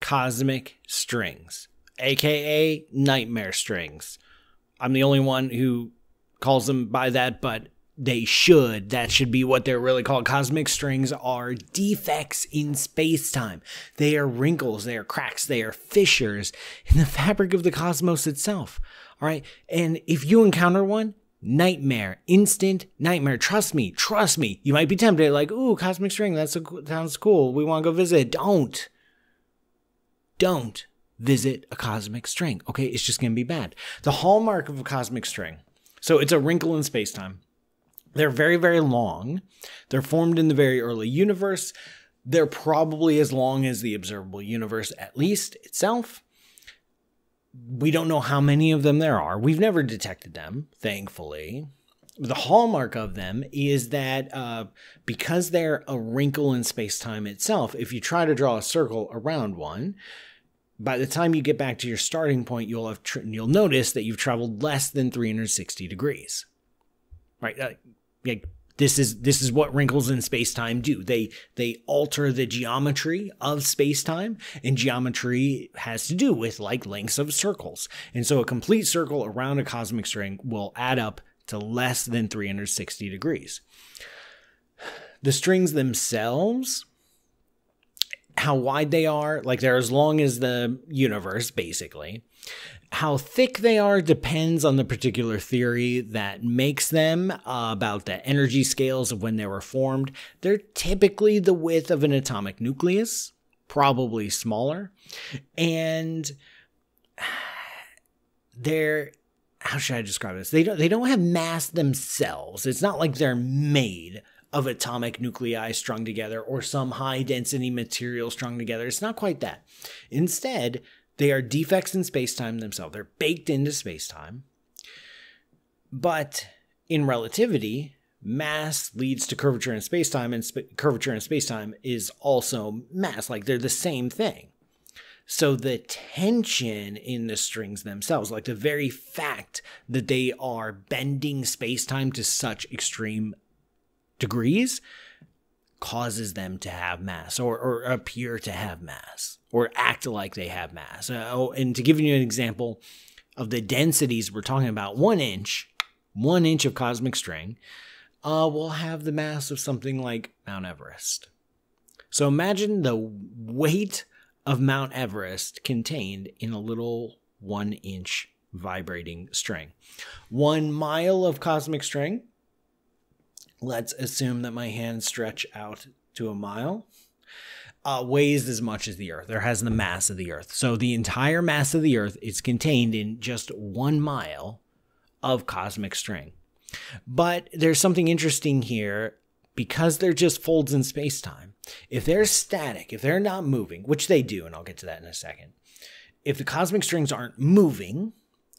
cosmic strings, aka nightmare strings. I'm the only one who calls them by that, but they should. That should be what they're really called. Cosmic strings are defects in space time. They are wrinkles, they are cracks, they are fissures in the fabric of the cosmos itself. All right. And if you encounter one, nightmare, instant nightmare. Trust me, trust me. You might be tempted, like, ooh, cosmic string, that sounds cool. We want to go visit. Don't. Don't visit a cosmic string. Okay, it's just going to be bad. The hallmark of a cosmic string. So it's a wrinkle in space time. They're very, very long. They're formed in the very early universe. They're probably as long as the observable universe, at least itself. We don't know how many of them there are. We've never detected them, thankfully. The hallmark of them is that uh, because they're a wrinkle in space time itself, if you try to draw a circle around one, by the time you get back to your starting point, you'll have you'll notice that you've traveled less than 360 degrees. Right? Like this is this is what wrinkles in space-time do. They they alter the geometry of space-time and geometry has to do with like lengths of circles. And so a complete circle around a cosmic string will add up to less than 360 degrees. The strings themselves how wide they are, like they're as long as the universe, basically. How thick they are depends on the particular theory that makes them uh, about the energy scales of when they were formed. They're typically the width of an atomic nucleus, probably smaller. And they're how should I describe this? They don't they don't have mass themselves. It's not like they're made of atomic nuclei strung together or some high density material strung together. It's not quite that. Instead, they are defects in spacetime themselves. They're baked into spacetime. But in relativity, mass leads to curvature in spacetime, and sp- curvature in spacetime is also mass. Like they're the same thing. So the tension in the strings themselves, like the very fact that they are bending spacetime to such extreme degrees causes them to have mass or, or appear to have mass or act like they have mass. Uh, oh, and to give you an example of the densities we're talking about, one inch, one inch of cosmic string uh, will have the mass of something like Mount Everest. So imagine the weight of Mount Everest contained in a little one inch vibrating string. One mile of cosmic string let's assume that my hands stretch out to a mile, uh, weighs as much as the Earth or has the mass of the Earth. So the entire mass of the Earth is contained in just one mile of cosmic string. But there's something interesting here because they're just folds in space time. If they're static, if they're not moving, which they do, and I'll get to that in a second, if the cosmic strings aren't moving,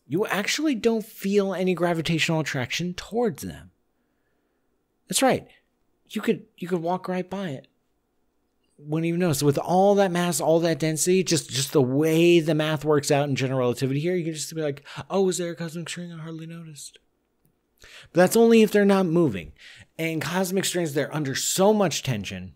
you actually don't feel any gravitational attraction towards them. That's right. You could you could walk right by it. Wouldn't even notice. With all that mass, all that density, just just the way the math works out in general relativity here, you can just be like, oh, is there a cosmic string? I hardly noticed. But that's only if they're not moving. And cosmic strings, they're under so much tension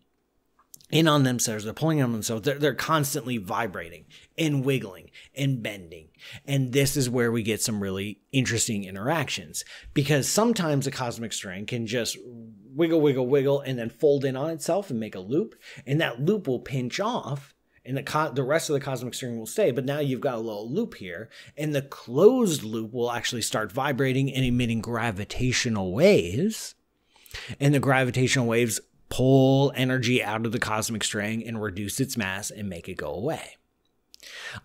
in on themselves. They're pulling on themselves. They're, they're constantly vibrating and wiggling and bending. And this is where we get some really interesting interactions because sometimes a cosmic string can just wiggle, wiggle, wiggle, and then fold in on itself and make a loop. And that loop will pinch off and the, the rest of the cosmic string will stay. But now you've got a little loop here, and the closed loop will actually start vibrating and emitting gravitational waves. And the gravitational waves pull energy out of the cosmic string and reduce its mass and make it go away.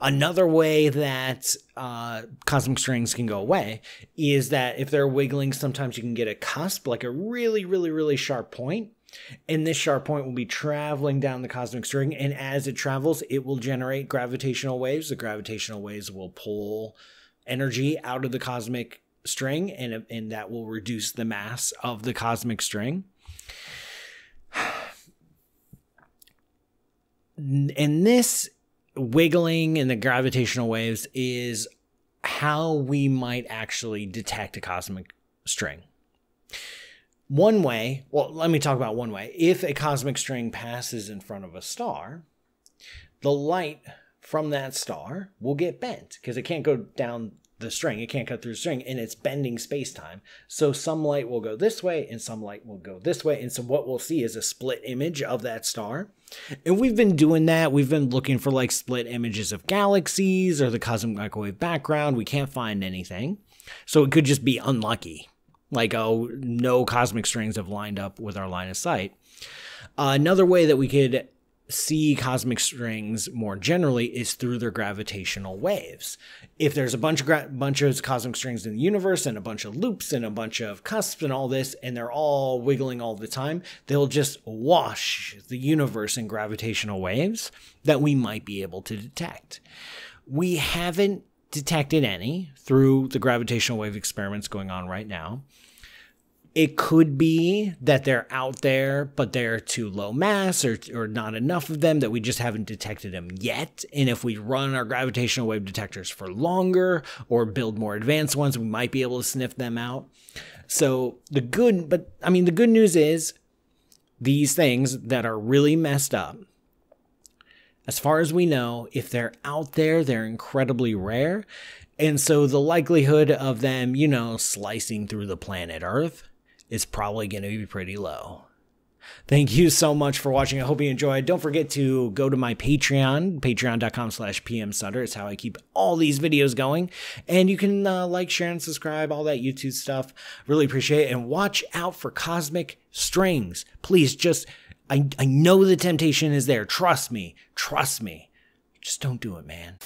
Another way that uh, cosmic strings can go away is that if they're wiggling, sometimes you can get a cusp, like a really, really, really sharp point. And this sharp point will be traveling down the cosmic string. And as it travels, it will generate gravitational waves. The gravitational waves will pull energy out of the cosmic string, and, and that will reduce the mass of the cosmic string. And this wiggling and the gravitational waves is how we might actually detect a cosmic string. One way, well, let me talk about one way. If a cosmic string passes in front of a star, the light from that star will get bent because it can't go down the string. It can't cut through the string and it's bending space time. So some light will go this way and some light will go this way. And so what we'll see is a split image of that star. And we've been doing that. We've been looking for like split images of galaxies or the cosmic microwave background. We can't find anything. So it could just be unlucky. Like, oh, no cosmic strings have lined up with our line of sight. Uh, another way that we could see cosmic strings more generally is through their gravitational waves. If there's a bunch of gra- bunch of cosmic strings in the universe and a bunch of loops and a bunch of cusps and all this and they're all wiggling all the time, they'll just wash the universe in gravitational waves that we might be able to detect. We haven't detected any through the gravitational wave experiments going on right now. It could be that they're out there, but they're too low mass or, or not enough of them that we just haven't detected them yet. And if we run our gravitational wave detectors for longer or build more advanced ones, we might be able to sniff them out. So the good, but I mean, the good news is these things that are really messed up, as far as we know, if they're out there, they're incredibly rare. And so the likelihood of them, you know, slicing through the planet Earth is probably going to be pretty low. Thank you so much for watching. I hope you enjoyed. Don't forget to go to my Patreon, patreon.com slash pmsutter. It's how I keep all these videos going. And you can uh, like, share, and subscribe, all that YouTube stuff. Really appreciate it. And watch out for cosmic strings. Please just, I, I know the temptation is there. Trust me. Trust me. Just don't do it, man.